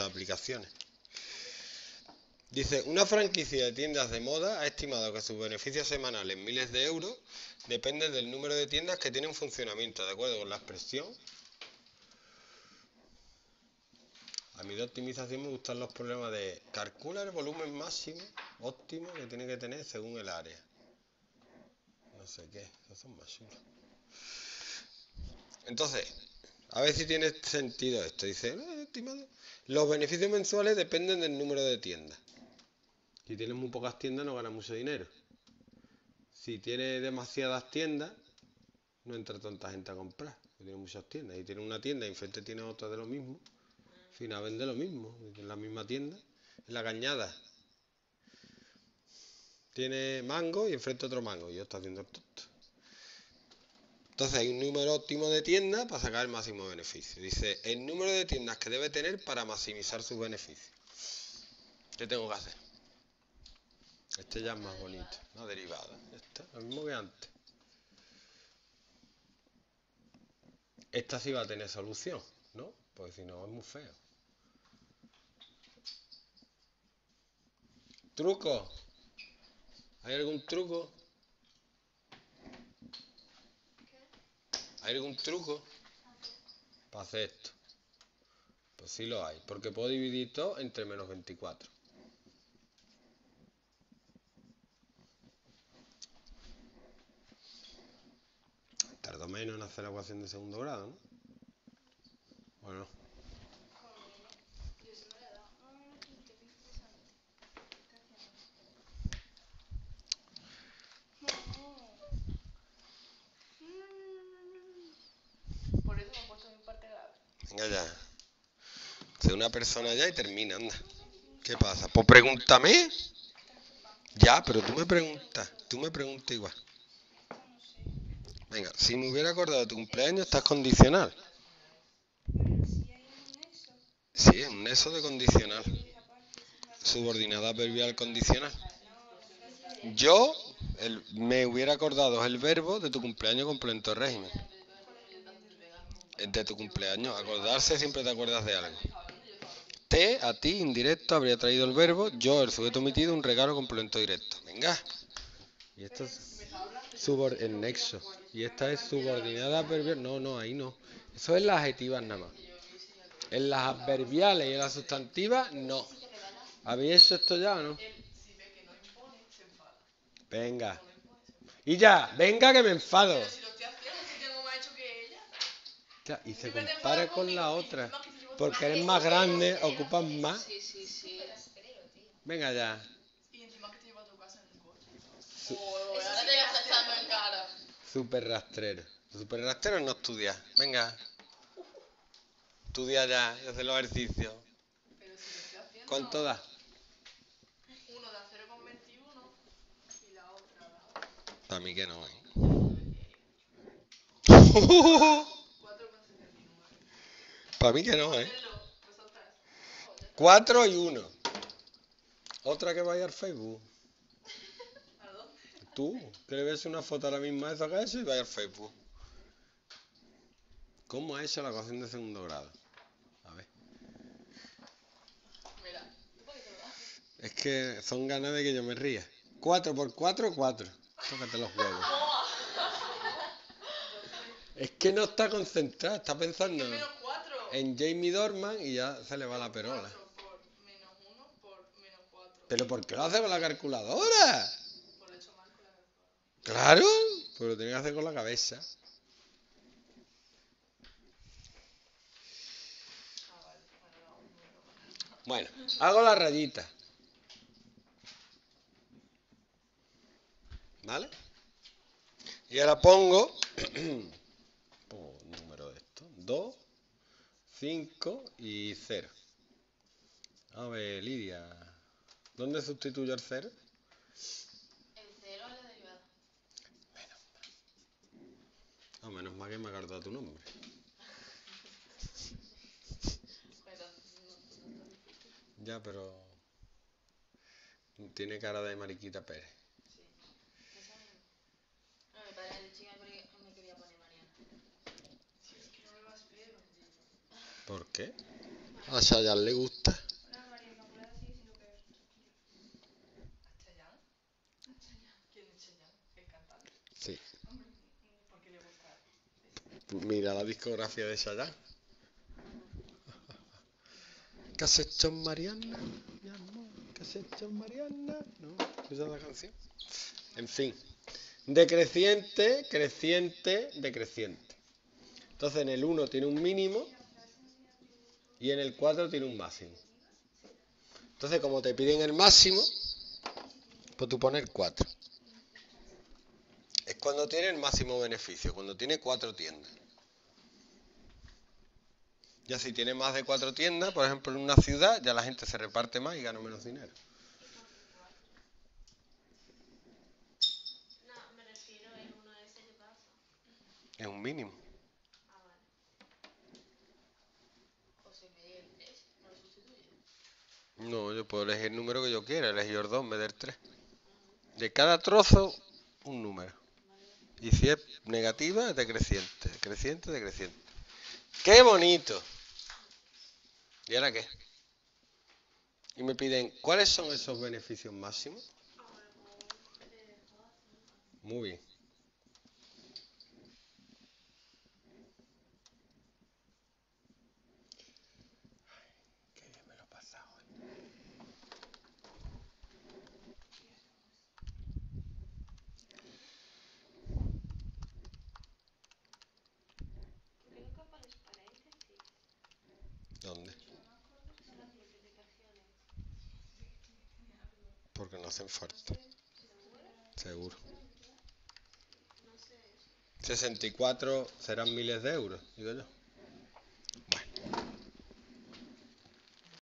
aplicaciones. Dice, una franquicia de tiendas de moda ha estimado que sus beneficios semanales en miles de euros dependen del número de tiendas que tienen funcionamiento, ¿de acuerdo con la expresión? A mí de optimización me gustan los problemas de calcula el volumen máximo óptimo que tiene que tener según el área. No sé qué, son más chulos. Entonces, a ver si tiene sentido esto. Dice, eh, estimado, los beneficios mensuales dependen del número de tiendas. Si tienes muy pocas tiendas no ganas mucho dinero. Si tienes demasiadas tiendas, no entra tanta gente a comprar. Tiene muchas tiendas. Y tiene una tienda y enfrente tiene otra de lo mismo. Al final vende lo mismo. En la misma tienda. En la cañada. Tiene mango y enfrente otro mango. Y yo estoy haciendo esto. Entonces hay un número óptimo de tiendas para sacar el máximo beneficio. Dice, el número de tiendas que debe tener para maximizar sus beneficios. ¿Qué tengo que hacer? Este ya es más bonito, una derivada. Este, lo mismo que antes. Esta sí va a tener solución, ¿no? Porque si no es muy feo. ¿Truco? ¿Hay algún truco? ¿Hay algún truco para hacer esto? Pues sí lo hay, porque puedo dividir todo entre menos 24. Tardo menos en hacer la ecuación de segundo grado, ¿no? Bueno. Por eso me he puesto mi parte grave. Venga ya. Sé una persona ya y termina, anda. ¿Qué pasa? Pues pregúntame. Ya, pero tú me preguntas. Tú me preguntas igual. Venga, si me hubiera acordado de tu cumpleaños, estás condicional. Sí, es un nexo de condicional. Subordinada adverbial condicional. Yo el- me hubiera acordado el verbo de tu cumpleaños complemento de régimen. De tu cumpleaños. Acordarse siempre te acuerdas de algo. Te, a ti, indirecto, habría traído el verbo. Yo, el sujeto omitido, un regalo complemento directo. Venga. Y esto es subor el nexo. Y esta es subordinada adverbial. No, no, ahí no. Eso es las adjetivas nada más. En las adverbiales y en las sustantivas, no. ¿Habéis hecho esto ya o no? Venga. Y ya, venga que me enfado. Si lo estoy haciendo, si tengo más hecho que ella. Ya, Y se compara con la otra. Porque eres más grande, ocupas más. Sí, sí, sí. Venga ya. Y encima que te llevo a tu casa en el coche. Su- ahora te estás echando en cara. Super rastrero. Super rastrero no estudia. Venga. Estudia ya y hace los ejercicios. Pero si lo estoy haciendo. ¿Cuánto da? Uno da 0,21 y la otra da Para mí que no, ¿eh? 4,79. Para mí que no, ¿eh? 4 y 1. Otra que vaya al Facebook. ¿A? Tú, que le ves una foto a la misma de esa que hecho y vaya al Facebook. ¿Cómo ha hecho la ecuación de segundo grado? A ver. Es que son ganas de que yo me ría. 4 por 4, 4. Tócate los huevos. Es que no está concentrado, está pensando Que menos 4. En Jamie Dorman y ya se le va la perola. 4 por menos 1 por menos 4. ¿Pero por qué lo hace con la calculadora? Claro, pues lo tiene que hacer con la cabeza. Bueno, hago la rayita. ¿Vale? Y ahora pongo, pongo número de esto, 2, 5 y 0. A ver, Lidia, ¿dónde sustituyo el 0? El 0 es la derivada. A menos mal que me ha acordado tu nombre. Pero no, no, no, no. Ya, pero tiene cara de Mariquita Pérez. Sí. Esa misma. No, mi padre de chica me me quería poner Mariana. Si es que no me vas pero. ¿Por qué? A Chayanne le gusta. Sí. Mira la discografía de Chayanne. ¿Qué has Mariana? Mi amor, ¿qué Mariana? ¿No? ¿Esa es la canción? En fin. Decreciente, creciente, decreciente. Entonces en el 1 tiene un mínimo y en el 4 tiene un máximo. Entonces como te piden el máximo, pues tú pones 4. Es cuando tiene el máximo beneficio, cuando tiene cuatro tiendas. Ya si tiene más de cuatro tiendas, por ejemplo en una ciudad, ya la gente se reparte más y gana menos dinero. No, me refiero en uno de ese que pasa. Es un mínimo. Ah, vale. O se me el es, no lo sustituye. No, yo puedo elegir el número que yo quiera, elegir el 2 en vez del 3. De cada trozo, un número. Y si es negativa, decreciente, decreciente, decreciente. ¡Qué bonito! ¿Y ahora qué? Y me piden, ¿cuáles son esos beneficios máximos? Muy bien. Qué bien me lo he pasado hoy. Creo que pones paréntesis. ¿Dónde? Son las multiplicaciones. Porque no hacen falta. Seguro. No sé eso. 64 serán miles de euros, digo yo.